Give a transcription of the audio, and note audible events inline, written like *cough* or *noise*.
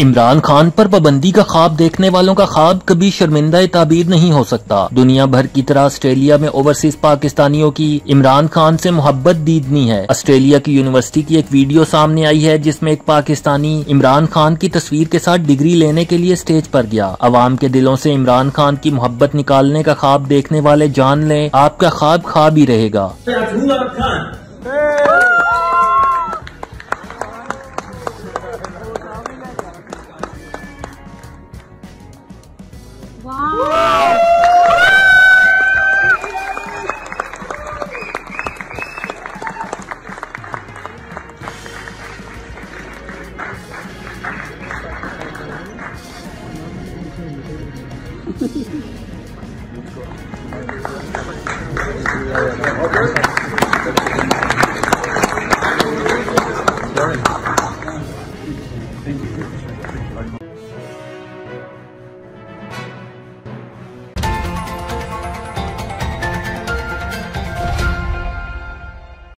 इमरान खान पर पाबंदी का ख्वाब देखने वालों का ख्वाब कभी शर्मिंदा ताबीर नहीं हो सकता। दुनिया भर की तरह ऑस्ट्रेलिया में ओवरसीज पाकिस्तानियों की इमरान खान से मोहब्बत दीदनी है। ऑस्ट्रेलिया की यूनिवर्सिटी की एक वीडियो सामने आई है जिसमें एक पाकिस्तानी इमरान खान की तस्वीर के साथ डिग्री लेने के लिए स्टेज पर गया। अवाम के दिलों से इमरान खान की मोहब्बत निकालने का ख्वाब देखने वाले जान लें आपका ख्वाब ख्वाब ही रहेगा Wow. *laughs*